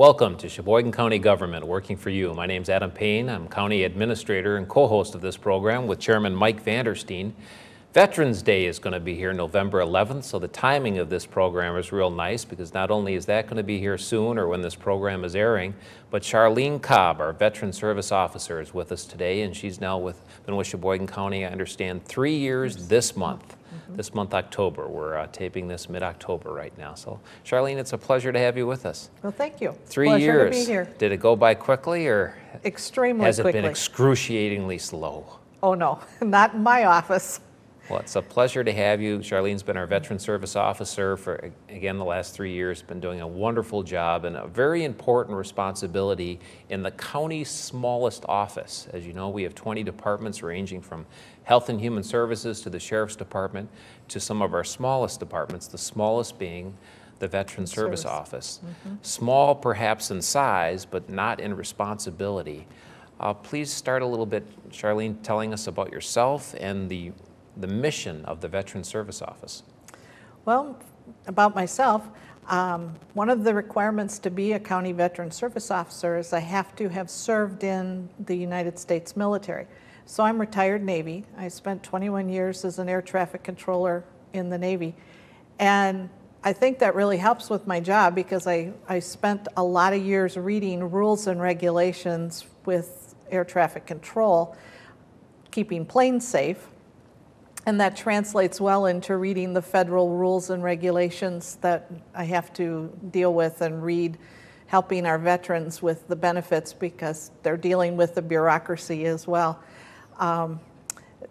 Welcome to Sheboygan County Government Working for You. My name's Adam Payne. I'm County Administrator and co-host of this program with Chairman Mike Vandersteen. Veterans Day is going to be here November 11th, so the timing of this program is real nice because not only is that going to be here soon or when this program is airing, but Charlene Cobb, our Veteran Service Officer, is with us today, and she's now with, been with Sheboygan County, I understand, three years this month. This month, October. We're uh, taping this mid-October right now. So, Charlene, it's a pleasure to have you with us. Well, thank you. Three Pleasure years. to be here. Did it go by quickly, or Extremely has it quickly. been excruciatingly slow? oh no, not in my office. Well, it's a pleasure to have you. Charlene's been our Veteran Service Officer for, again, the last three years, been doing a wonderful job and a very important responsibility in the county's smallest office. As you know, we have 20 departments ranging from Health and Human Services to the Sheriff's Department to some of our smallest departments, the smallest being the Veteran Service, Service. Office. Small perhaps in size, but not in responsibility. Uh, please start a little bit, Charlene, telling us about yourself and the, the mission of the Veteran Service Office. Well, about myself, um, one of the requirements to be a county veteran service officer is I have to have served in the United States military. So I'm retired Navy. I spent 21 years as an air traffic controller in the Navy. And I think that really helps with my job because I, I spent a lot of years reading rules and regulations with air traffic control, keeping planes safe. And that translates well into reading the federal rules and regulations that I have to deal with and read, helping our veterans with the benefits because they're dealing with the bureaucracy as well. Um,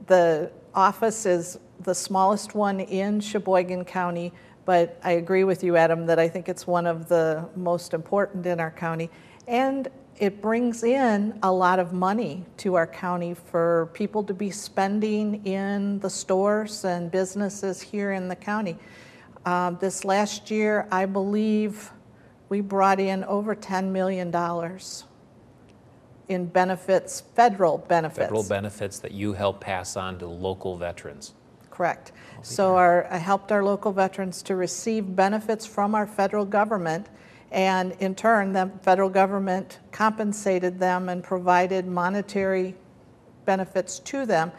the office is the smallest one in Sheboygan County, but I agree with you, Adam, that I think it's one of the most important in our county. And it brings in a lot of money to our county for people to be spending in the stores and businesses here in the county. Um, this last year, I believe we brought in over $10 million in benefits, federal benefits. Federal benefits that you help pass on to local veterans. Correct. So our, I helped our local veterans to receive benefits from our federal government, and in turn, the federal government compensated them and provided monetary benefits to them.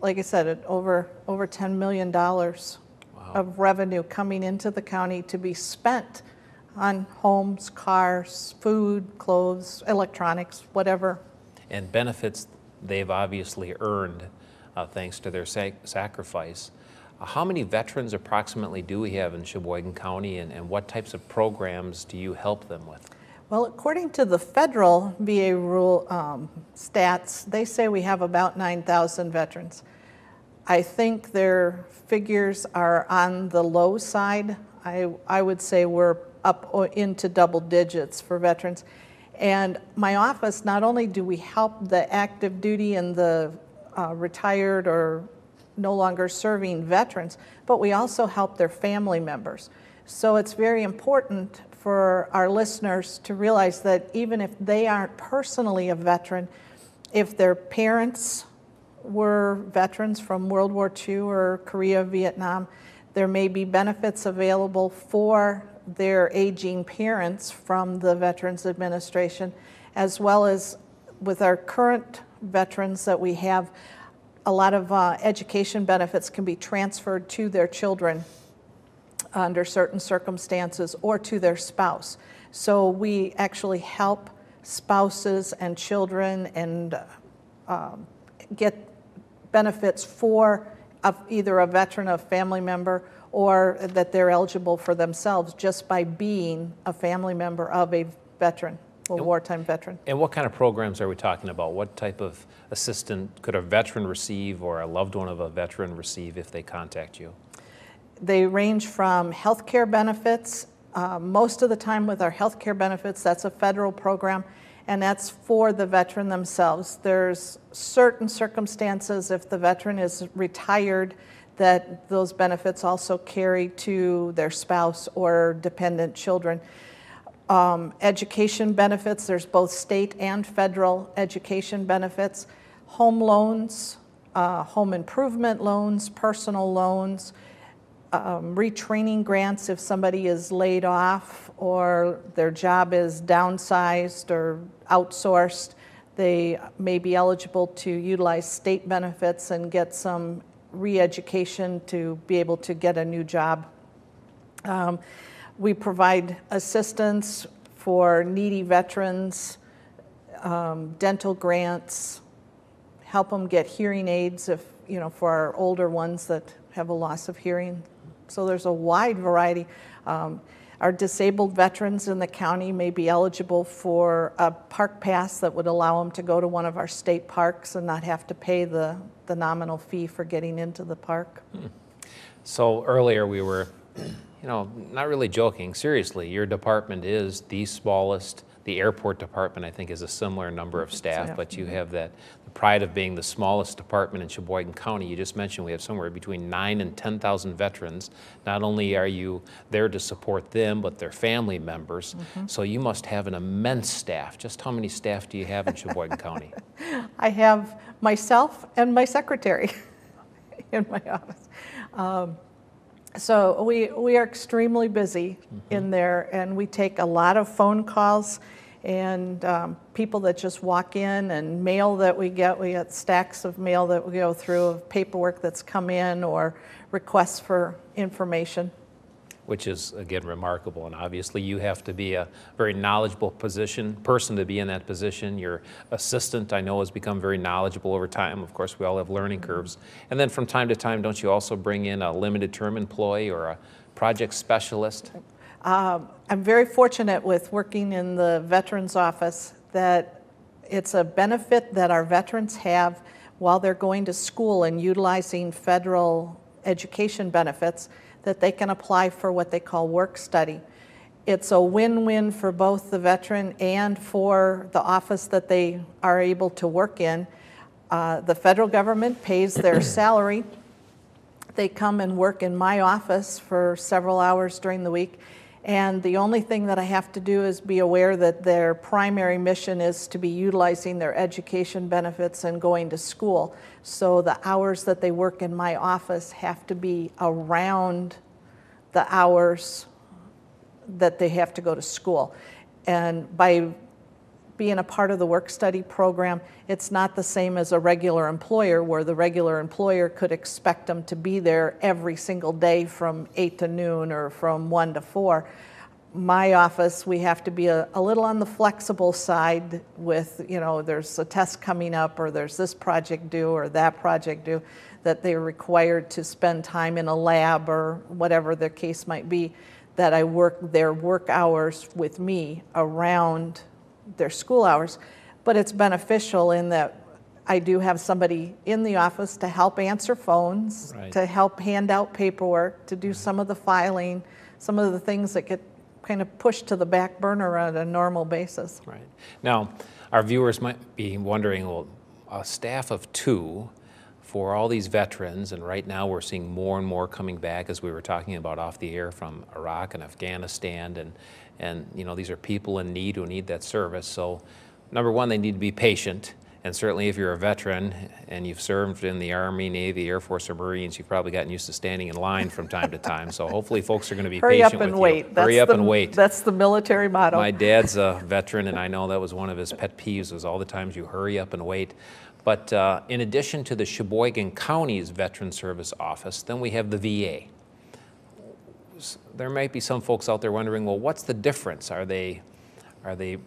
Like I said, over, over $10 million of revenue coming into the county to be spent on homes, cars, food, clothes, electronics, whatever. And benefits they've obviously earned uh, thanks to their sac- sacrifice. How many veterans approximately do we have in Sheboygan County, and, and what types of programs do you help them with? Well, according to the federal VA rule um, stats, they say we have about 9,000 veterans. I think their figures are on the low side. I, I would say we're up into double digits for veterans. And my office, not only do we help the active duty and the uh, retired or no longer serving veterans, but we also help their family members. So it's very important for our listeners to realize that even if they aren't personally a veteran, if their parents were veterans from World War II or Korea, Vietnam, there may be benefits available for their aging parents from the Veterans Administration, as well as with our current veterans that we have, a lot of uh, education benefits can be transferred to their children under certain circumstances or to their spouse. So we actually help spouses and children and um, get benefits for a, either a veteran, a family member, or that they're eligible for themselves just by being a family member of a veteran, a wartime veteran. And what kind of programs are we talking about? What type of assistance could a veteran receive or a loved one of a veteran receive if they contact you? They range from health care benefits. Uh, most of the time, with our health care benefits, that's a federal program, and that's for the veteran themselves. There's certain circumstances, if the veteran is retired, that those benefits also carry to their spouse or dependent children. Um, education benefits, there's both state and federal education benefits. Home loans, uh, home improvement loans, personal loans, um, retraining grants if somebody is laid off or their job is downsized or outsourced. They may be eligible to utilize state benefits and get some re-education to be able to get a new job. Um, we provide assistance for needy veterans, um, dental grants, help them get hearing aids if, you know, for our older ones that have a loss of hearing. So there's a wide variety. Um, our disabled veterans in the county may be eligible for a park pass that would allow them to go to one of our state parks and not have to pay the, the nominal fee for getting into the park. So earlier we were, you know, not really joking, seriously, your department is the smallest. The airport department, I think, is a similar number of staff, Staff, but you have that the pride of being the smallest department in Sheboygan County. You just mentioned we have somewhere between nine and 10,000 veterans. Not only are you there to support them, but their family members. So you must have an immense staff. Just how many staff do you have in Sheboygan County? I have myself and my secretary in my office. Um, so we, we are extremely busy in there, and we take a lot of phone calls and um, people that just walk in and mail that we get. We get stacks of mail that we go through of paperwork that's come in or requests for information. Which is again remarkable. And obviously, you have to be a very knowledgeable position person to be in that position. Your assistant, I know, has become very knowledgeable over time. Of course, we all have learning curves. And then from time to time, don't you also bring in a limited term employee or a project specialist? Um, I'm very fortunate with working in the Veterans Office that it's a benefit that our veterans have while they're going to school and utilizing federal education benefits that they can apply for what they call work study. It's a win-win for both the veteran and for the office that they are able to work in. Uh, the federal government pays their salary they come and work in my office for several hours during the week. And the only thing that I have to do is be aware that their primary mission is to be utilizing their education benefits and going to school. So the hours that they work in my office have to be around the hours that they have to go to school. And by being a part of the work study program, it's not the same as a regular employer where the regular employer could expect them to be there every single day from 8 to noon or from 1 to 4. My office, we have to be a, a little on the flexible side with, you know, there's a test coming up or there's this project due or that project due, that they're required to spend time in a lab or whatever their case might be, that I work their work hours with me around their school hours, but it's beneficial in that I do have somebody in the office to help answer phones, Right. to help hand out paperwork, to do some of the filing, some of the things that get kind of pushed to the back burner on a normal basis. Right. Now, our viewers might be wondering, well, a staff of two for all these veterans, and right now we're seeing more and more coming back, as we were talking about off the air from Iraq and Afghanistan, and and you know these are people in need who need that service. So, number one, they need to be patient. And certainly, if you're a veteran and you've served in the Army, Navy, Air Force, or Marines, you've probably gotten used to standing in line from time to time. So hopefully, folks are going to be Hurry up patient and with wait. you. That's Hurry up the- and wait. That's the military motto. My dad's a veteran, and I know that was one of his pet peeves was all the times you hurry up and wait. But uh, in addition to the Sheboygan County's Veteran Service Office, then we have the VA. There might be some folks out there wondering, well, what's the difference? Are they, are they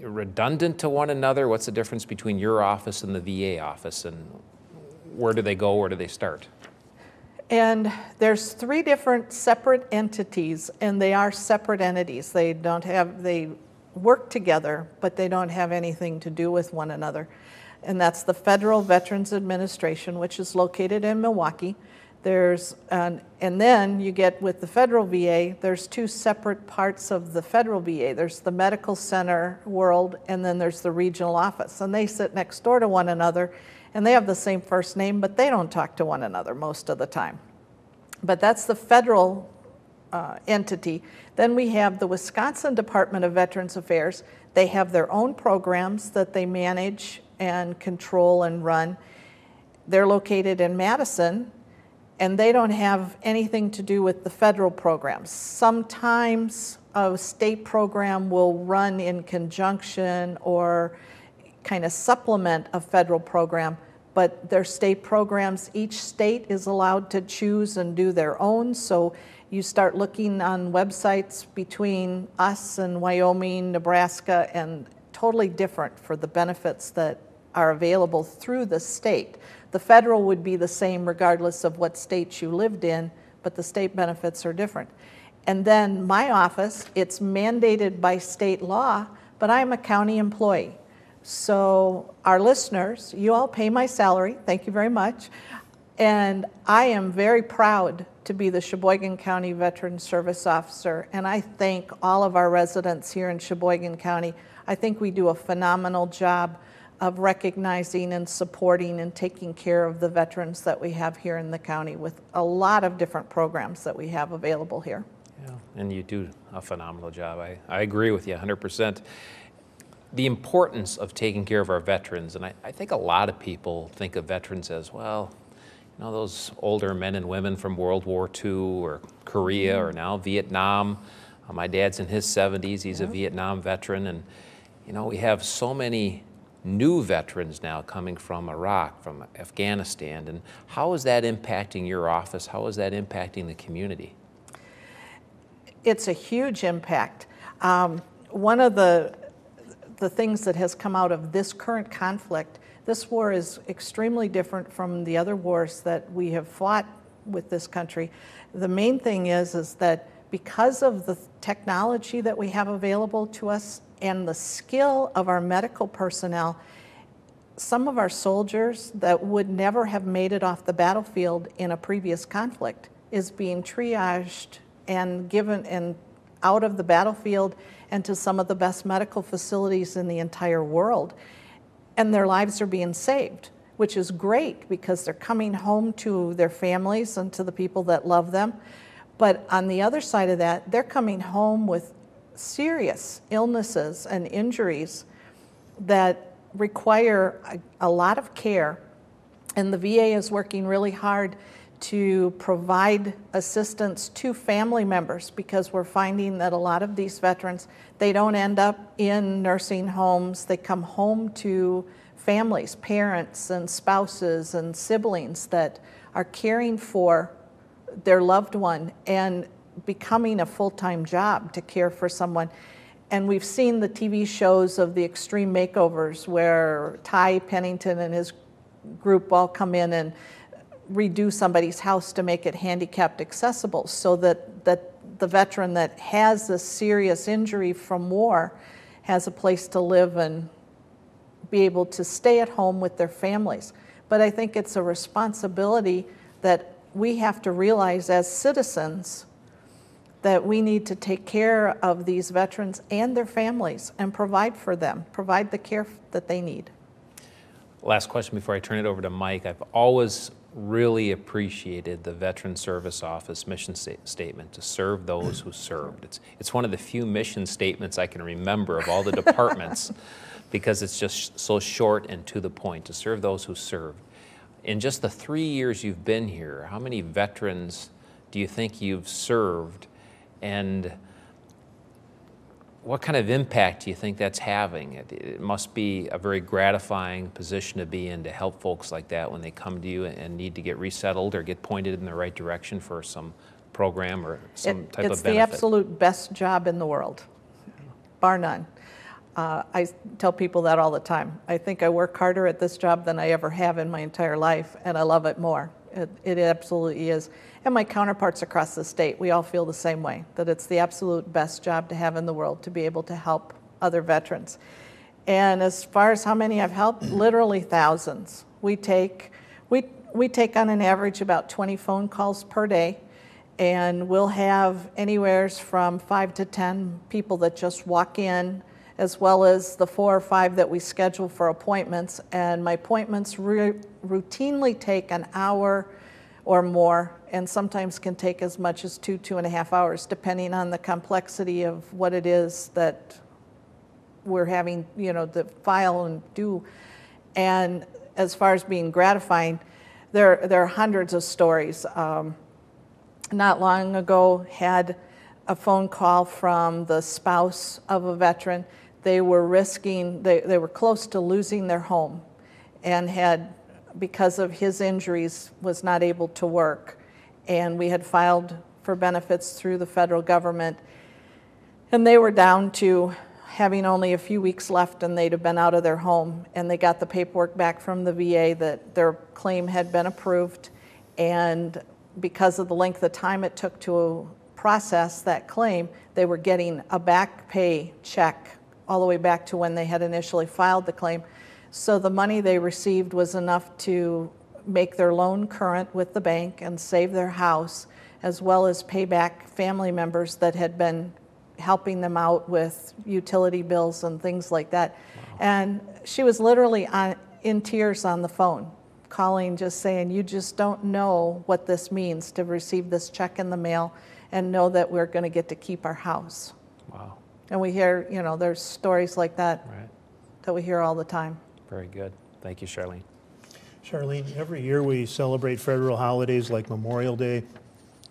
redundant to one another? What's the difference between your office and the VA office, and where do they go? Where do they start? And there's three different separate entities, and they are separate entities. They don't have, they work together, but they don't have anything to do with one another. And that's the Federal Veterans Administration, which is located in Milwaukee. There's, an, and then you get with the federal VA, there's two separate parts of the federal VA. There's the medical center world, and then there's the regional office. And they sit next door to one another, and they have the same first name, but they don't talk to one another most of the time. But that's the federal uh, entity. Then we have the Wisconsin Department of Veterans Affairs. They have their own programs that they manage and control and run. They're located in Madison, and they don't have anything to do with the federal programs. Sometimes a state program will run in conjunction or kind of supplement a federal program, but they're state programs. Each state is allowed to choose and do their own. So you start looking on websites between us and Wyoming, Nebraska, and totally different for the benefits that are available through the state. The federal would be the same regardless of what state you lived in, but the state benefits are different. And then my office, it's mandated by state law, but I'm a county employee. So, our listeners, you all pay my salary, thank you very much. And I am very proud to be the Sheboygan County Veteran Service Officer, and I thank all of our residents here in Sheboygan County. I think we do a phenomenal job of recognizing and supporting and taking care of the veterans that we have here in the county with a lot of different programs that we have available here. Yeah, and you do a phenomenal job. I, I agree with you 100%. The importance of taking care of our veterans, and I, I think a lot of people think of veterans as, well, you know, those older men and women from World War II or Korea or now Vietnam. Uh, my dad's in his 70s, he's a Vietnam veteran, and you know, we have so many new veterans now coming from Iraq, from Afghanistan, and how is that impacting your office? How is that impacting the community? It's a huge impact. Um, one of the the things that has come out of this current conflict, this war is extremely different from the other wars that we have fought with this country. The main thing is is that because of the technology that we have available to us and the skill of our medical personnel, some of our soldiers that would never have made it off the battlefield in a previous conflict is being triaged and given and out of the battlefield and to some of the best medical facilities in the entire world. And their lives are being saved, which is great because they're coming home to their families and to the people that love them. But on the other side of that, they're coming home with serious illnesses and injuries that require a, a lot of care. And the VA is working really hard to provide assistance to family members because we're finding that a lot of these veterans they don't end up in nursing homes they come home to families parents and spouses and siblings that are caring for their loved one and becoming a full-time job to care for someone and we've seen the TV shows of the extreme makeovers where Ty Pennington and his group all come in and redo somebody's house to make it handicapped accessible so that, that the veteran that has a serious injury from war has a place to live and be able to stay at home with their families. But I think it's a responsibility that we have to realize as citizens that we need to take care of these veterans and their families and provide for them, provide the care that they need. Last question before I turn it over to Mike. I've always really appreciated the Veteran Service Office mission sta- statement to serve those who served. It's, it's one of the few mission statements I can remember of all the departments because it's just so short and to the point to serve those who served. In just the three years you've been here, how many veterans do you think you've served? And what kind of impact do you think that's having? It, it, must be a very gratifying position to be in to help folks like that when they come to you and need to get resettled or get pointed in the right direction for some program or some It- type It's of the absolute best job in the world, bar none. Uh, I tell people that all the time. I think I work harder at this job than I ever have in my entire life, and I love it more. It it absolutely is. And my counterparts across the state, we all feel the same way, that it's the absolute best job to have in the world, to be able to help other veterans. And as far as how many I've helped, literally thousands. We take, we, we take on an average about 20 phone calls per day, and we'll have anywheres from five to 10 people that just walk in, as well as the four or five that we schedule for appointments. And my appointments routinely take an hour or more, and sometimes can take as much as two, two and a half hours, depending on the complexity of what it is that we're having, you know, the file and do. And as far as being gratifying, There, there are hundreds of stories. Um, not long ago, had a phone call from the spouse of a veteran. They were risking, they, they were close to losing their home and had, because of his injuries, was not able to work. And we had filed for benefits through the federal government. And they were down to having only a few weeks left and they'd have been out of their home. And they got the paperwork back from the VA that their claim had been approved. And because of the length of time it took to process that claim, they were getting a back pay check all the way back to when they had initially filed the claim. So the money they received was enough to make their loan current with the bank and save their house, as well as pay back family members that had been helping them out with utility bills and things like that. And she was literally on, in tears on the phone, calling, just saying, You just don't know what this means to receive this check in the mail and know that we're going to get to keep our house. Wow. And we hear, you know, there's stories like that Right. that we hear all the time. Very good. Thank you, Charlene. Charlene, every year we celebrate federal holidays like Memorial Day.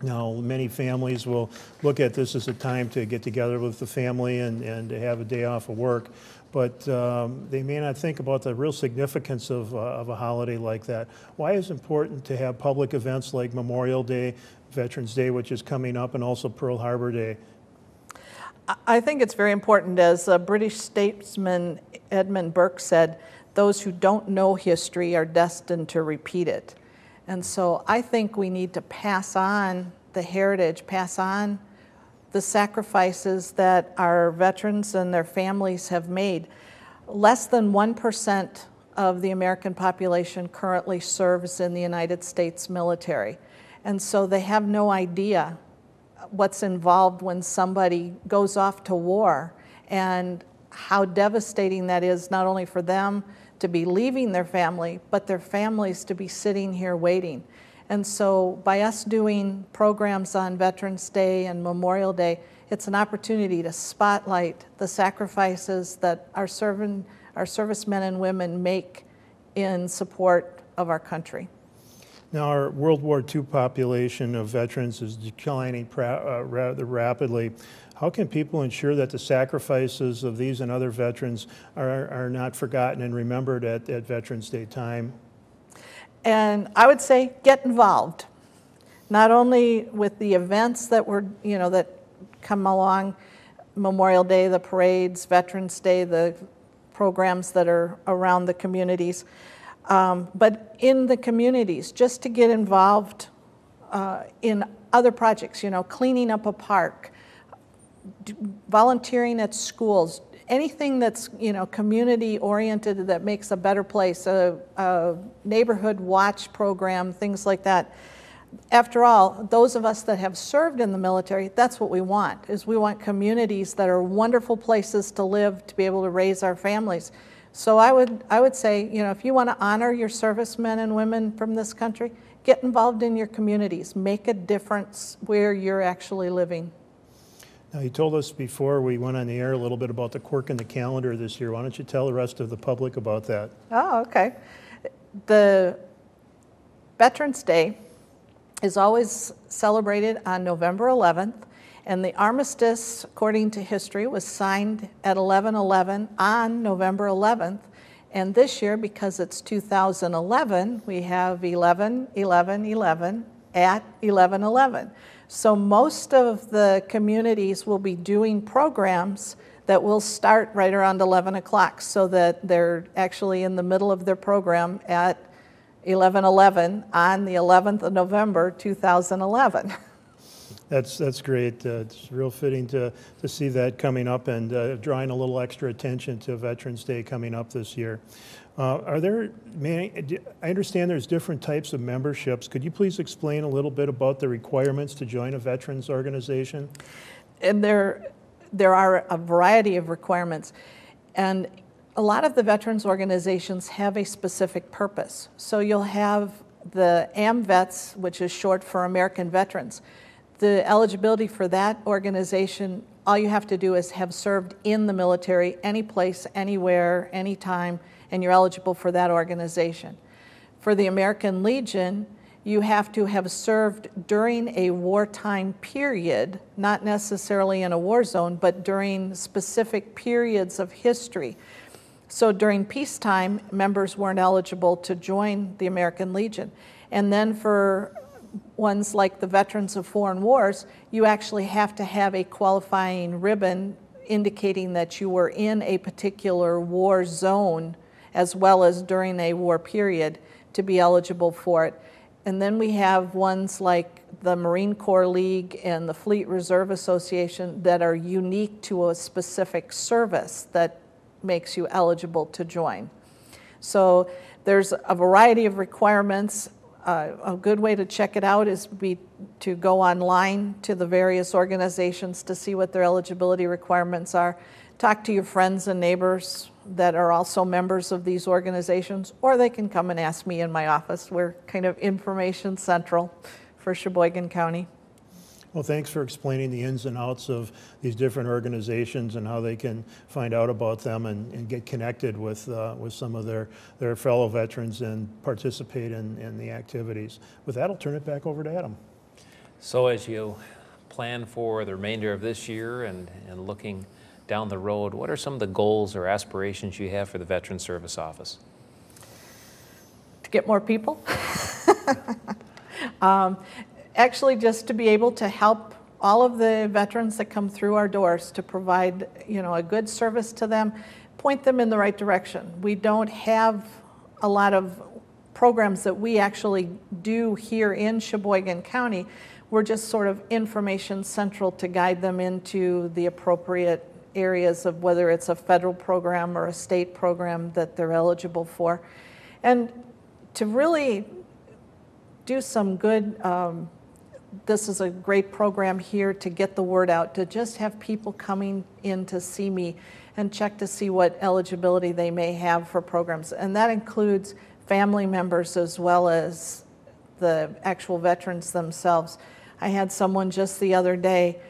Now, many families will look at this as a time to get together with the family and, and to have a day off of work, but um, they may not think about the real significance of, uh, of a holiday like that. Why is it important to have public events like Memorial Day, Veterans Day, which is coming up, and also Pearl Harbor Day? I- think it's very important, as a British statesman Edmund Burke said, those who don't know history are destined to repeat it. And so I think we need to pass on the heritage, pass on the sacrifices that our veterans and their families have made. Less than 1% of the American population currently serves in the United States military. And so they have no idea what's involved when somebody goes off to war and how devastating that is, not only for them to be leaving their family, but their families to be sitting here waiting. And so, by us doing programs on Veterans Day and Memorial Day, it's an opportunity to spotlight the sacrifices that our, serving, our servicemen and women make in support of our country. Now, our World War II population of veterans is declining uh, rather rapidly. How can people ensure that the sacrifices of these and other veterans are, are not forgotten and remembered at, at Veterans Day time? And I would say get involved, not only with the events that were, you know, that come along, Memorial Day, the parades, Veterans Day, the programs that are around the communities, um, but in the communities, just to get involved uh, in other projects, you know, cleaning up a park, volunteering at schools, anything that's you know community oriented that makes a better place, a, a neighborhood watch program, things like that. After all, those of us that have served in the military, that's what we want. Is we want communities that are wonderful places to live, to be able to raise our families. So I would I would say, you know, if you want to honor your servicemen and women from this country, get involved in your communities. Make a difference where you're actually living. Now, you told us before we went on the air a little bit about the quirk in the calendar this year. Why don't you tell the rest of the public about that? Oh, okay. The Veterans Day is always celebrated on November 11th, and the armistice, according to history, was signed at 11/11 on November 11th. And this year, because it's 2011, we have 11, 11, 11 at 11/11. So most of the communities will be doing programs that will start right around 11 o'clock so that they're actually in the middle of their program at 11:11 on the 11th of November 2011. That's, that's great. Uh, it's real fitting to, to see that coming up and uh, drawing a little extra attention to Veterans Day coming up this year. Uh, are there, many, I understand there's different types of memberships. Could you please explain a little bit about the requirements to join a veterans organization? and there, there are a variety of requirements. And a lot of the veterans organizations have a specific purpose. So you'll have the AMVETS, which is short for American Veterans. The eligibility for that organization, all you have to do is have served in the military, any place, anywhere, anytime, and you're eligible for that organization. For the American Legion, you have to have served during a wartime period, not necessarily in a war zone, but during specific periods of history. So during peacetime, members weren't eligible to join the American Legion. And then for ones like the Veterans of Foreign Wars, you actually have to have a qualifying ribbon indicating that you were in a particular war zone as well as during a war period to be eligible for it. And then we have ones like the Marine Corps League and the Fleet Reserve Association that are unique to a specific service that makes you eligible to join. So there's a variety of requirements. A good way to check it out is be to go online to the various organizations to see what their eligibility requirements are. Talk to your friends and neighbors that are also members of these organizations, or they can come and ask me in my office. We're kind of information central for Sheboygan County. Well, thanks for explaining the ins and outs of these different organizations and how they can find out about them and, and get connected with, uh, with some of their, their fellow veterans and participate in, in the activities. With that, I'll turn it back over to Adam. So as you plan for the remainder of this year and, and looking down the road, what are some of the goals or aspirations you have for the Veteran Service Office? To get more people. um, actually, just to be able to help all of the veterans that come through our doors to provide, you know, a good service to them, point them in the right direction. We don't have a lot of programs that we actually do here in Sheboygan County. We're just sort of information central to guide them into the appropriate areas of whether it's a federal program or a state program that they're eligible for. And to really do some good, um, this is a great program here to get the word out, to just have people coming in to see me and check to see what eligibility they may have for programs. And that includes family members as well as the actual veterans themselves. I had someone just the other day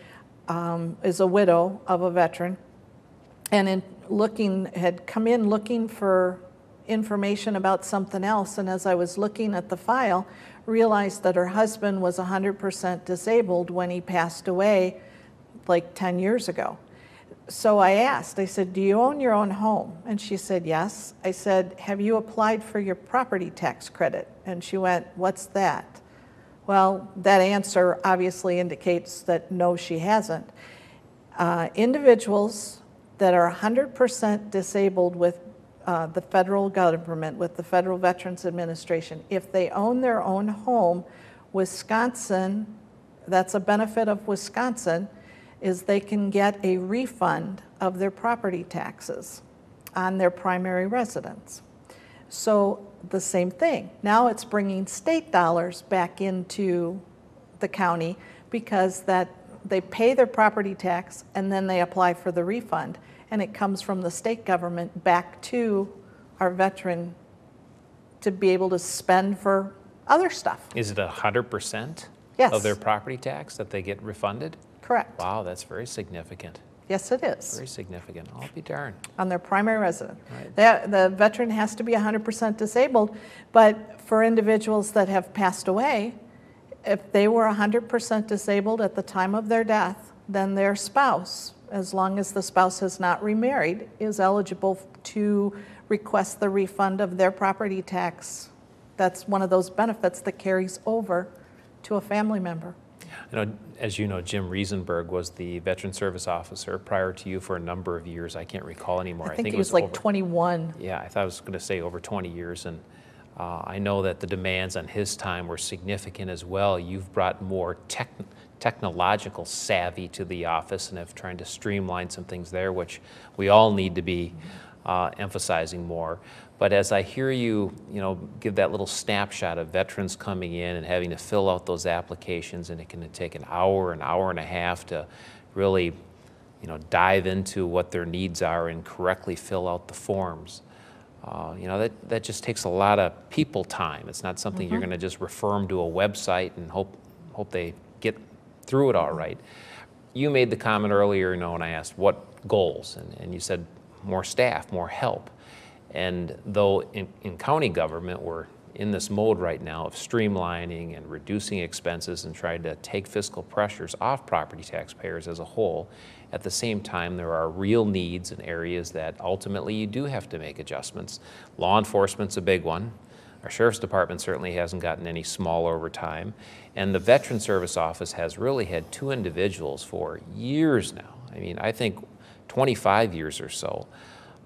um, is a widow of a veteran, and in looking had come in looking for information about something else, and as I was looking at the file, realized that her husband was 100% disabled when he passed away, like 10 years ago. So I asked, I said, Do you own your own home? And she said, Yes. I said, Have you applied for your property tax credit? And she went, What's that? Well, that answer obviously indicates that no, she hasn't. Uh, individuals that are 100% disabled with uh, the federal government, with the Federal Veterans Administration, if they own their own home, Wisconsin, that's a benefit of Wisconsin, is they can get a refund of their property taxes on their primary residence. So the same thing. Now it's bringing state dollars back into the county because that they pay their property tax and then they apply for the refund and it comes from the state government back to our veteran to be able to spend for other stuff. Is it a hundred percent Yes. of their property tax that they get refunded? Correct. Wow, that's very significant. Yes, it is. Very significant. I'll be darned. on their primary resident. Right. The, the veteran has to be 100% disabled, but for individuals that have passed away, if they were 100% disabled at the time of their death, then their spouse, as long as the spouse has not remarried, is eligible to request the refund of their property tax. That's one of those benefits that carries over to a family member. You know, as you know, Jim Riesenberg was the Veteran Service Officer prior to you for a number of years. I can't recall anymore. I think he was like over- 21. Yeah, I thought I was going to say over 20 years, and uh, I know that the demands on his time were significant as well. You've brought more tech, technological savvy to the office and have tried to streamline some things there, which we all need to be uh, emphasizing more. But as I hear you, you know, give that little snapshot of veterans coming in and having to fill out those applications, and it can take an hour, an hour and a half to really, you know, dive into what their needs are and correctly fill out the forms. Uh, you know, that, that just takes a lot of people time. It's not something you're going to just refer them to a website and hope, hope they get through it all right. You made the comment earlier, you know, when I asked what goals, and, and you said more staff, more help. And though in, in county government we're in this mode right now of streamlining and reducing expenses and trying to take fiscal pressures off property taxpayers as a whole. At the same time, there are real needs in areas that ultimately you do have to make adjustments. Law enforcement's a big one. Our Sheriff's Department certainly hasn't gotten any smaller over time. And the Veteran Service Office has really had two individuals for years now. I mean, I think 25 years or so.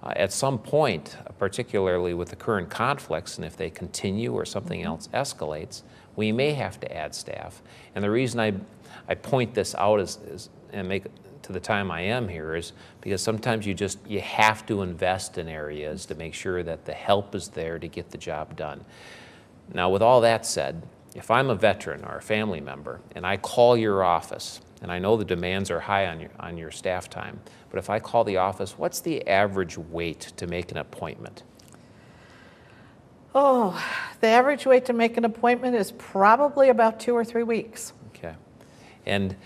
Uh, at some point, particularly with the current conflicts, and if they continue or something else escalates, we may have to add staff. And the reason I, I point this out is, is, and make to the time I am here is because sometimes you just you have to invest in areas to make sure that the help is there to get the job done. Now, with all that said, if I'm a veteran or a family member and I call your office, and I know the demands are high on your, on your staff time, but if I call the office, what's the average wait to make an appointment? Oh, the average wait to make an appointment is probably about two or three weeks. Okay. And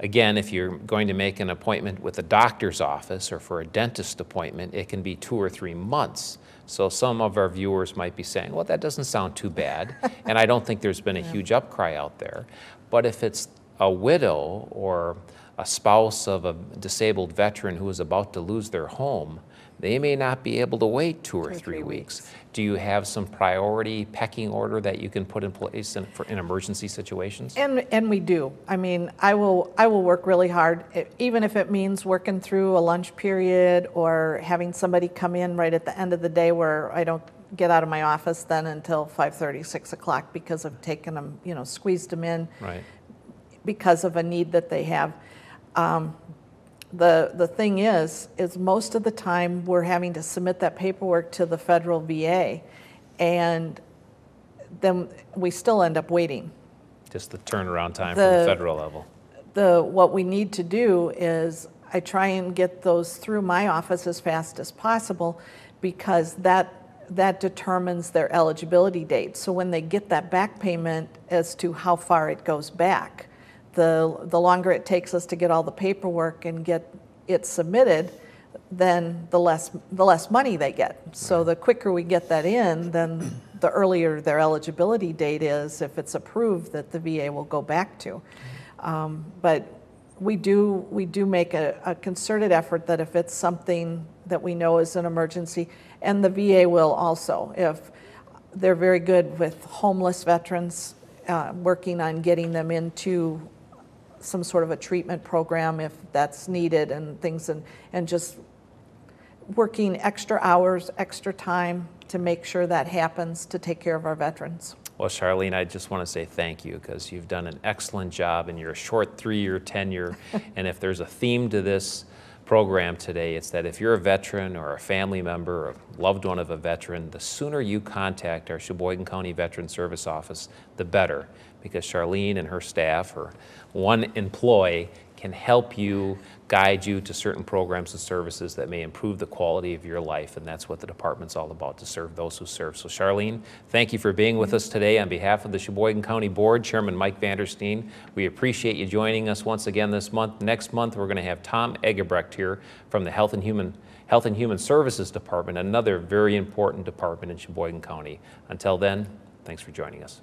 again, if you're going to make an appointment with a doctor's office or for a dentist appointment, it can be two or three months. So some of our viewers might be saying, well, that doesn't sound too bad. and I don't think there's been a huge upcry out there. But if it's a widow or a spouse of a disabled veteran who is about to lose their home, they may not be able to wait two or three, weeks. Do you have some priority pecking order that you can put in place in, for, in emergency situations? And, and we do. I mean, I will, I will work really hard, even if it means working through a lunch period or having somebody come in right at the end of the day where I don't get out of my office then until 5:30, 6 o'clock because I've taken them, you know, squeezed them in Right. because of a need that they have. Um, the, the thing is, is most of the time we're having to submit that paperwork to the federal VA, and then we still end up waiting. Just the turnaround time from the The- federal level. The, what we need to do is I try and get those through my office as fast as possible because that, that determines their eligibility date. So when they get that back payment as to how far it goes back, the, the longer it takes us to get all the paperwork and get it submitted, then the less, the less money they get. So the quicker we get that in, then the earlier their eligibility date is, if it's approved, that the VA will go back to. Um, But we do, we do make a a concerted effort that if it's something that we know is an emergency, and the VA will also, if, they're very good with homeless veterans, uh, working on getting them into some sort of a treatment program if that's needed and things, and, and just working extra hours, extra time to make sure that happens to take care of our veterans. Well, Charlene, I just want to say thank you because you've done an excellent job in your short three-year tenure. and if there's a theme to this program today, it's that if you're a veteran or a family member or a loved one of a veteran, the sooner you contact our Sheboygan County Veteran Service Office, the better. Because Charlene and her staff, or one employee, can help you, guide you to certain programs and services that may improve the quality of your life, and that's what the department's all about, to serve those who serve. So Charlene, thank you for being with us today. On behalf of the Sheboygan County Board, Chairman Mike Vandersteen, we appreciate you joining us once again this month. Next month, we're going to have Tom Egebrecht here from the Health and Human Health and Human Services Department, another very important department in Sheboygan County. Until then, thanks for joining us.